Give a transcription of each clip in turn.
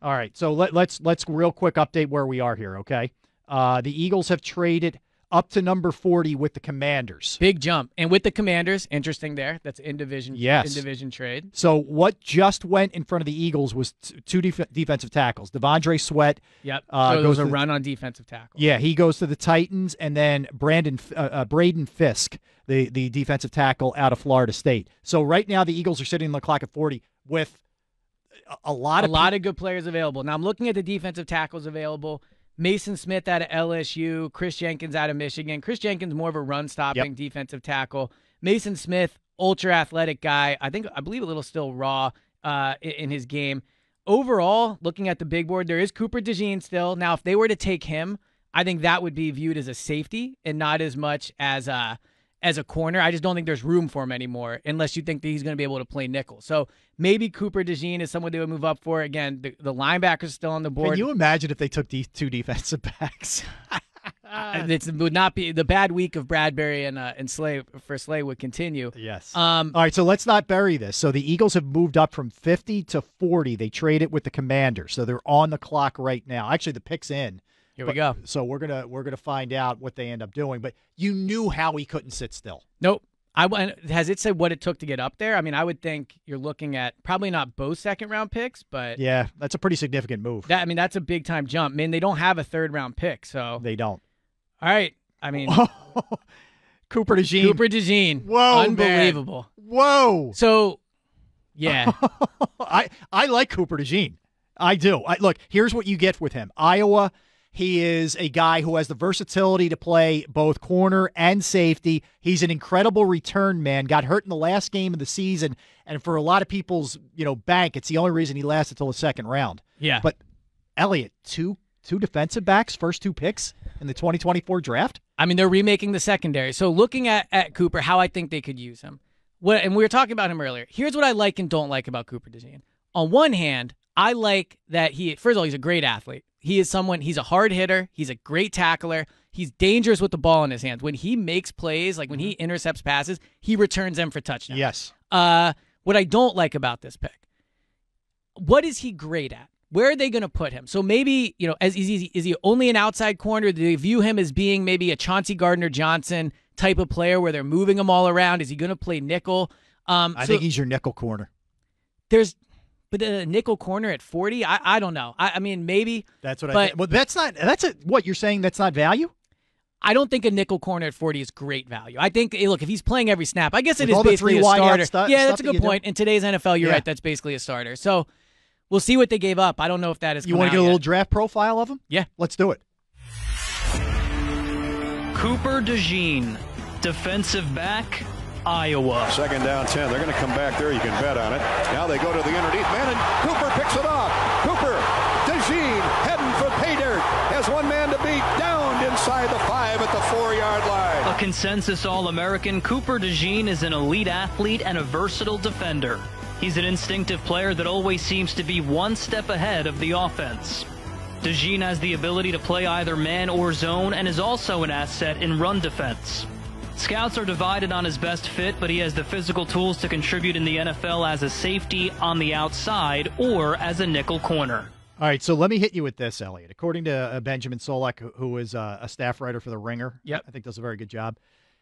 All right, so let, let's let's real quick update where we are here. Okay, uh, the Eagles have traded up to number forty with the Commanders. Big jump, and with the Commanders, interesting there. That's in division. Yes. in division trade. So what just went in front of the Eagles was t- two def- defensive tackles. T'Vondre Sweat. Yep. Uh, so goes a run on defensive tackle. Yeah, he goes to the Titans, and then Brandon uh, uh, Braden Fiske, the the defensive tackle out of Florida State. So right now the Eagles are sitting on the clock at forty with a, a lot a of lot of good players available. Now I'm looking at the defensive tackles available. Mason Smith out of LSU, Chris Jenkins out of Michigan. Chris Jenkins more of a run stopping defensive tackle. Mason Smith, ultra athletic guy. I think I believe a little still raw uh, in, in his game. Overall, looking at the big board, there is Cooper DeJean still. Now, if they were to take him, I think that would be viewed as a safety and not as much as a as a corner. I just don't think there's room for him anymore unless you think that he's going to be able to play nickel. So maybe Cooper DeJean is someone they would move up for. Again, the, the linebackers still on the board. Can you imagine if they took these two defensive backs? It would not be the bad week of Bradberry and uh, and Slay for Slay would continue. yes. Um, All right, so let's not bury this. So the Eagles have moved up from 50 to 40. They traded it with the Commanders, so they're on the clock right now. Actually, the pick's in. Here we But- go. So we're gonna we're gonna find out what they end up doing. But you knew how he couldn't sit still. Nope. I went- has it said what it took to get up there? I mean, I would think you're looking at probably not both second round picks, but Yeah, that's a pretty significant move. that I mean that's a big time jump. Man, they don't have a third round pick, so they don't. all right. I mean, Cooper DeJean. Cooper DeJean, Whoa, man. unbelievable. Whoa. So, yeah, I I like Cooper DeJean. I do. I look, here's what you get with him. Iowa, he is a guy who has the versatility to play both corner and safety. He's an incredible return man. Got hurt in the last game of the season, and for a lot of people's, you know, bank, it's the only reason he lasted till the second round. yeah. But Eliot, two two defensive backs, first two picks in the 2024 draft. I mean, they're remaking the secondary. So looking at, at Cooper, how I think they could use him. What and we were talking about him earlier. Here's what I like and don't like about Cooper DeJean. On one hand, I like that he first of all, he's a great athlete. He is someone he's a hard hitter, he's a great tackler, he's dangerous with the ball in his hands. When he makes plays, like when he intercepts passes, he returns them for touchdowns. Yes. Uh, what I don't like about this pick, what is he great at? Where are they going to put him? So maybe you know, as is he, is he only an outside corner? Do they view him as being maybe a Chauncey Gardner Johnson type of player where they're moving him all around? Is he going to play nickel? Um, I so think he's your nickel corner. there's, but a nickel corner at forty, I I don't know. I, I mean maybe That's what I But- think. Well, that's not that's a what you're saying that's not value? I don't think a nickel corner at 40 is great value. I think, look, if he's playing every snap, I guess it With is basically a wide out starter. stu- yeah, that's a that you good do. point. In today's NFL, you're Yeah. right. That's basically a starter. So we'll see what they gave up. I don't know if that is. You want to get a little draft profile of him? Yeah. Let's do it. Cooper DeJean, defensive back, Iowa. Second down 10. They're going to come back there. You can bet on it. Now they go to the underneath man, and Cooper picks it off. Cooper, DeJean heading for pay dirt. Has one man to beat. Downed inside the five at the four yard line. A consensus All American, Cooper DeJean is an elite athlete and a versatile defender. He's an instinctive player that always seems to be one step ahead of the offense. DeJean has the ability to play either man or zone and is also an asset in run defense. Scouts are divided on his best fit, but he has the physical tools to contribute in the NFL as a safety on the outside or as a nickel corner. All right, so let me hit you with this, Eliot. According to uh, Benjamin Solak, who- is uh, a staff writer for The Ringer, Yep. I think does a very good job.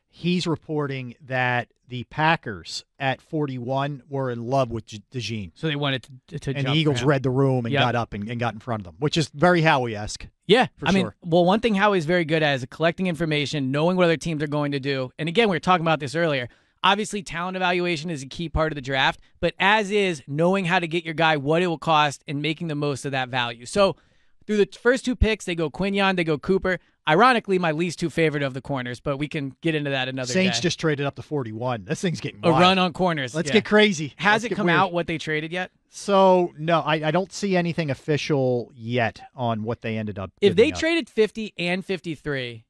He's reporting that the Packers at 41 were in love with DeJean. So they wanted to, to And the Eagles read the room and Yep. got up and, and got in front of them, which is very Howie esque. Yeah, For I mean, well, one thing Howie's very good at is collecting information, knowing what other teams are going to do. And again, we were talking about this earlier. Obviously, talent evaluation is a key part of the draft, but as is knowing how to get your guy what it will cost and making the most of that value. So, through the first two picks, they go Quinyon, they go Cooper. Ironically, my least two favorite of the corners, but we can get into that another Saints day. just traded up to 41. This thing's getting a run on corners. Let's yeah. get crazy. Has Let's it come weird. out what they traded yet? So no, I, I don't see anything official yet on what they ended up. If they up. traded 50 and 53,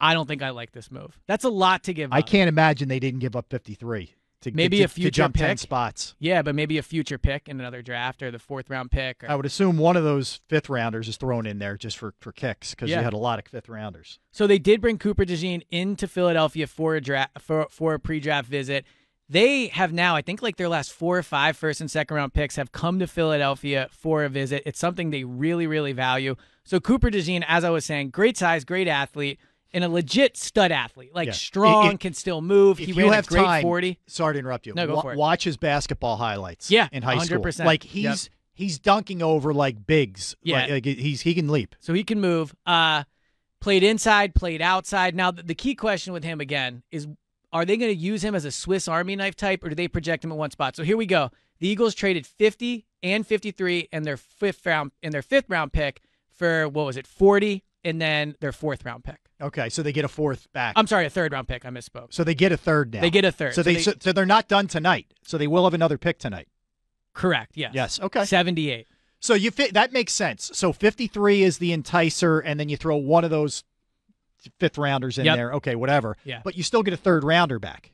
I don't think I like this move. That's a lot to give I up. can't imagine they didn't give up 53 to Maybe to, a future jump 10 pick. spots. Yeah, but maybe a future pick in another draft or the fourth round pick. Or, I would assume one of those fifth rounders is thrown in there just for, for kicks because Yeah. you had a lot of fifth rounders. so they did bring Cooper DeJean into Philadelphia for a draft for, for a pre-draft visit. They have now, I think, like their last four or five first and second round picks have come to Philadelphia for a visit. It's something they really, really value. So Cooper DeJean, as I was saying, great size, great athlete, and a legit stud athlete. Like Yeah. strong, can still move. He ran have a great time, 40. sorry to interrupt you. No, go for it. Watch his basketball highlights. Yeah, in high school, 100%. like he's Yep. he's dunking over like bigs. Yeah. like, like, he's he can leap. So he can move. Uh, played inside, played outside. Now, the, the key question with him again is are they going to use him as a Swiss Army knife type or do they project him at one spot? So here we go. The Eagles traded 50 and 53 and their fifth round in their fifth round pick for what was it, 40 and then their fourth round pick. Okay, so they get a fourth back. I'm sorry, a third round pick. I misspoke. so they get a third now. They get a third. So, they, so, so they're not done tonight. So they will have another pick tonight. correct. Yes. Yes. Okay. 78. So you fit that makes sense. So 53 is the enticer, and then you throw one of those fifth rounders in Yep. there. Okay, whatever. Yeah. But you still get a third rounder back.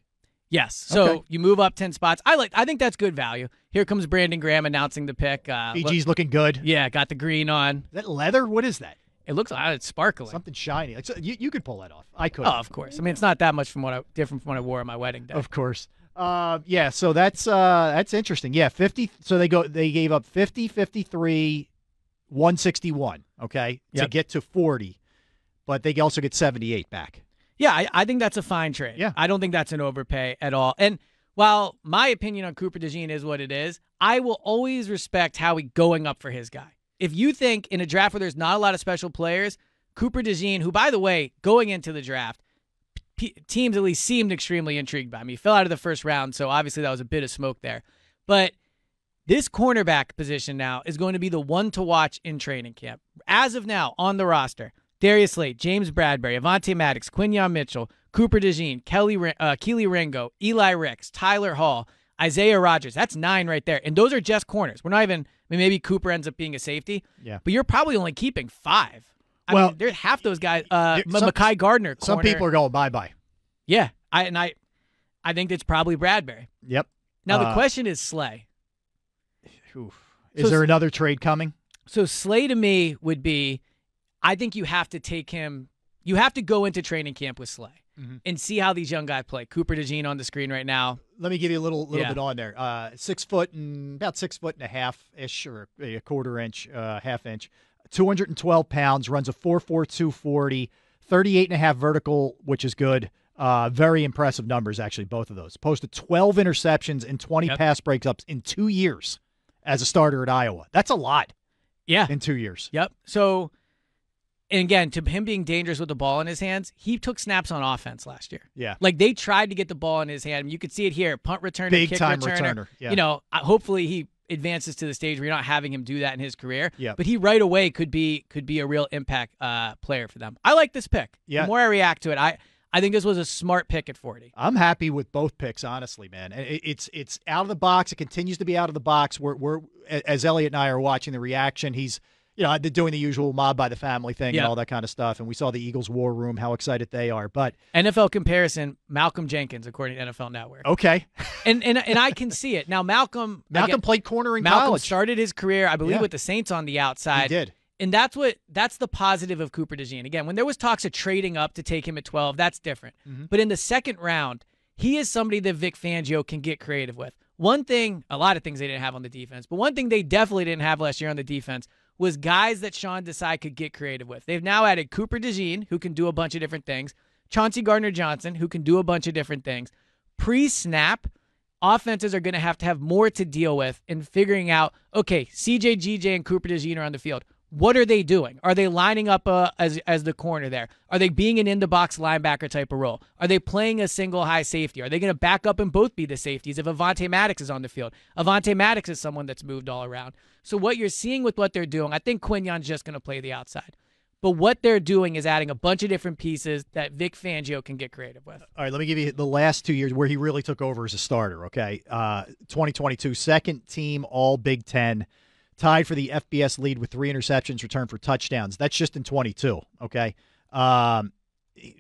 Yes. So Okay. you move up 10 spots. I like I think that's good value. Here comes Brandon Graham announcing the pick. Uh, look- BG's looking good. Yeah, got the green on. that leather? What is that? It looks like it's sparkling. Something shiny. Like, so you, you could pull that off. I could. Oh, of course. I mean, it's not that much from what I different from what I wore on my wedding day. Of course. Uh, yeah, so that's uh, that's interesting. Yeah, 50 so they go they gave up 50 53 161, okay? To get to 40. But they also get 78 back. Yeah, I, I think that's a fine trade. Yeah. I don't think that's an overpay at all. And while my opinion on Cooper DeJean is what it is, I will always respect Howie going up for his guy. If you think in a draft where there's not a lot of special players, Cooper DeJean, who by the way, going into the draft, p- teams at least seemed extremely intrigued by him. He fell out of the first round, so obviously that was a bit of smoke there. But this cornerback position now is going to be the one to watch in training camp. As of now, on the roster, Darius Slay, James Bradberry, Avonte Maddox, Quinyon Mitchell, Cooper DeJean, Kelly, uh, Kelee Ringo, Eli Ricks, Tyler Hall, Isaiah Rogers. That's nine right there. And those are just corners. We're not even, I mean, maybe Cooper ends up being a safety, Yeah. but you're probably only keeping five. I Well, mean, there's half those guys. Uh, some- Mekhi Garner. Some people are going bye-bye. Yeah. I, and I, I think it's probably Bradberry. Yep. Now, the Uh, question is Slay. Oof. Is So- there another trade coming? So Slay to me would be, I think you have to take him. You have to go into training camp with Slay Mhm. and see how these young guys play. Cooper DeJean on the screen right now. Let me give you a little little Yeah. bit on there. Uh, six foot and about six foot and a half ish, or a quarter inch, uh, half inch. 212 pounds, runs a 4.42 40, 38 and a half vertical, which is good. Uh, very impressive numbers, actually, both of those. Posted 12 interceptions and 20 Yep. pass breakups in two years as a starter at Iowa. That's a lot Yeah. in two years. Yep. So, and again, to him being dangerous with the ball in his hands, he took snaps on offense last year. Yeah. Like they tried to get the ball in his hand. You could see it here: punt returner, Big kick time returner. returner, yeah. You know, hopefully he advances to the stage where you're not having him do that in his career. Yeah. But he right away could be could be a real impact uh, player for them. I like this pick. Yeah. The more I react to it, I I think this was a smart pick at 40. I'm happy with both picks, honestly, man. It's it's out of the box. It continues to be out of the box. We're we're as Eliot and I are watching the reaction. He's you know they're doing the usual mob by the family thing Yeah. and all that kind of stuff. And we saw the Eagles war room, how excited they are. But NFL comparison: Malcolm Jenkins, according to NFL Network, okay, and and and I can see it now. Malcolm Malcolm again, played corner in Malcolm college. started his career, I believe, Yeah. with the Saints on the outside. he did. And that's what that's the positive of Cooper DeJean. Again, when there was talks of trading up to take him at 12, that's different. Mm-hmm. But in the second round, he is somebody that Vic Fangio can get creative with. One thing, a lot of things they didn't have on the defense, but one thing they definitely didn't have last year on the defense was guys that Sean Desai could get creative with. They've now added Cooper DeJean, who can do a bunch of different things, Chauncey Gardner Johnson, who can do a bunch of different things. Pre-snap, offenses are going to have to have more to deal with in figuring out okay cj gj and cooper DeJean are on the field. What are they doing? Are they lining up uh, as as the corner there? Are they being an in the box linebacker type of role? Are they playing a single high safety? Are they going to back up and both be the safeties if Avonte Maddox is on the field? Avonte Maddox is someone that's moved all around so what you're seeing with what they're doing I think Quinyon's just going to play the outside but what they're doing is adding a bunch of different pieces that Vic Fangio can get creative with All right, let me give you the last two years where he really took over as a starter. Okay, uh, 2022, second team All Big Ten, tied for the FBS lead with three interceptions returned for touchdowns. That's just in 22. Okay, um, he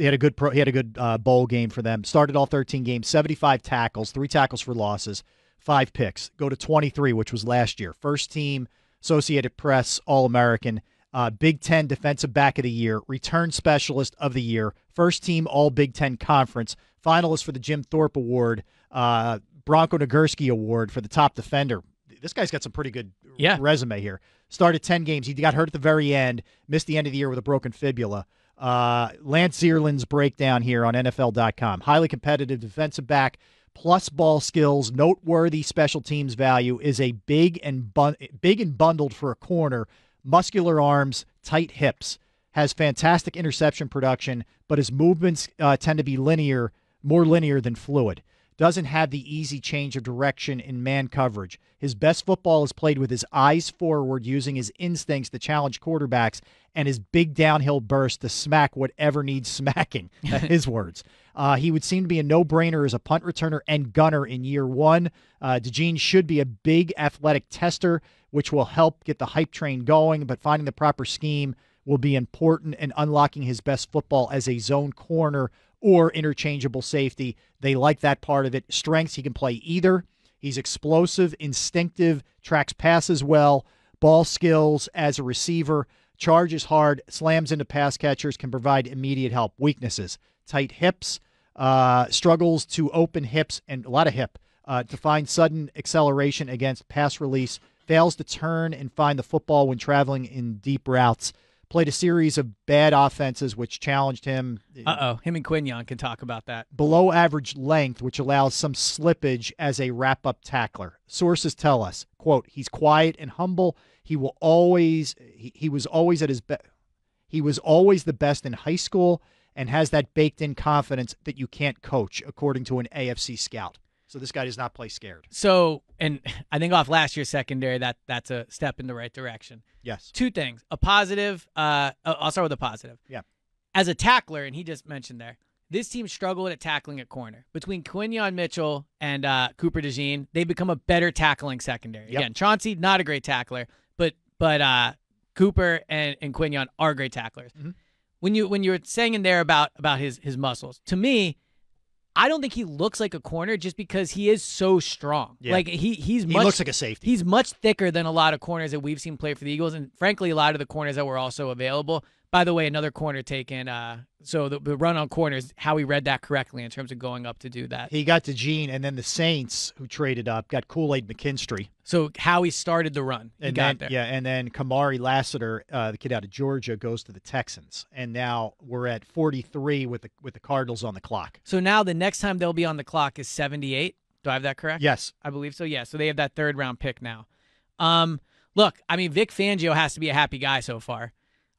had a good pro, he had a good uh, bowl game for them. Started all 13 games, 75 tackles, three tackles for losses, five picks. Go to 23, which was last year. First team Associated Press All American. uh, Big Ten Defensive Back of the Year, Return Specialist of the Year, First Team All Big Ten Conference, finalist for the Jim Thorpe Award, uh, Bronco Nagurski Award for the top defender. This guy's got some pretty good Yeah. resume here. Started 10 games. He got hurt at the very end, missed the end of the year with a broken fibula. Uh, Lance Zierlein's breakdown here on NFL.com. Highly competitive defensive back, plus ball skills, noteworthy special teams value, is a big and bun- big and bundled for a corner, muscular arms, tight hips, has fantastic interception production, but his movements uh, tend to be linear, more linear than fluid. Doesn't have the easy change of direction in man coverage. His best football is played with his eyes forward, using his instincts to challenge quarterbacks and his big downhill burst to smack whatever needs smacking. his words. Uh, he would seem to be a no brainer as a punt returner and gunner in year one. Uh, DeJean should be a big athletic tester, which will help get the hype train going, but finding the proper scheme will be important in unlocking his best football as a zone corner or interchangeable safety. They like that part of it. Strengths, he can play either. He's explosive, instinctive, tracks passes well, ball skills as a receiver, charges hard, slams into pass catchers, can provide immediate help. Weaknesses tight hips, uh, struggles to open hips and a lot of hip uh, to find sudden acceleration against pass release, fails to turn and find the football when traveling in deep routes. Played a series of bad offenses which challenged him. Uh oh. Him and Quinyon can talk about that. Below average length, which allows some slippage as a wrap up tackler. Sources tell us, quote, he's quiet and humble. He will always he, he was always at his best he was always the best in high school and has that baked in confidence that you can't coach, according to an AFC scout. So this guy does not play scared. So, and I think off last year's secondary, that that's a step in the right direction. Yes. Two things: a positive. Uh, I'll start with a positive. Yeah. As a tackler, and he just mentioned there, this team struggled at tackling at corner. Between Quinyon Mitchell and uh, Cooper DeJean, they've become a better tackling secondary. Yep. Again, Chauncey not a great tackler, but but uh, Cooper and, and Quinyon are great tacklers. Mhm. When you when you were saying in there about about his his muscles, to me, I don't think he looks like a corner just because he is so strong. Yeah. Like he he's He much, looks like a safety. He's much thicker than a lot of corners that we've seen play for the Eagles, and frankly, a lot of the corners that were also available. By the way, another corner taken. Uh, so the, the run on corners, how we read that correctly in terms of going up to do that. He got to Gene, and then the Saints, who traded up, got Kool Aid McKinstry. So how he started the run, he And got then, there. yeah, and then Kamari Lassiter, uh, the kid out of Georgia, goes to the Texans, and now we're at 43 with the with the Cardinals on the clock. So now the next time they'll be on the clock is 78. Do I have that correct? Yes, I believe so. Yeah. So they have that third round pick now. Um, look, I mean, Vic Fangio has to be a happy guy so far.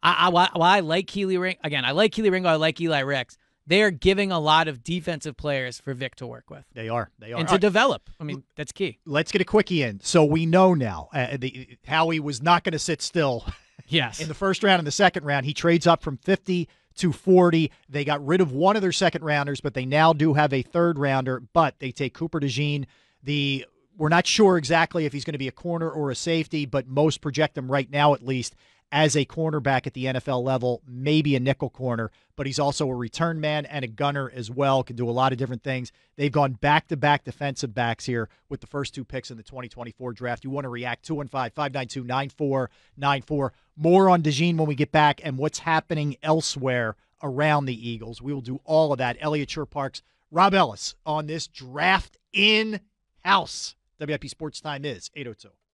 I, I, while I like Kelee Ring again, I like Kelee Ringo, I like Eli Ricks. They are giving a lot of defensive players for Vic to work with they are. They are. and to right, develop. I mean, that's key. let's get a quickie in. So we know now uh, the, Howie was not going to sit still Yes. in the first round and the second round. He trades up from 50 to 40. They got rid of one of their second rounders, but they now do have a third rounder. But they take Cooper DeJean. The we're not sure exactly if he's going to be a corner or a safety, but most project him right now at least as a cornerback at the NFL level, maybe a nickel corner, but he's also a return man and a gunner as well, can do a lot of different things. They've gone back to back defensive backs here with the first two picks in the 2024 draft. You want to react 215 592 9494. More on DeJean when we get back and what's happening elsewhere around the Eagles. We will do all of that. Eliot Parks, Rob Ellis on this draft in house. WIP Sports Time is 802.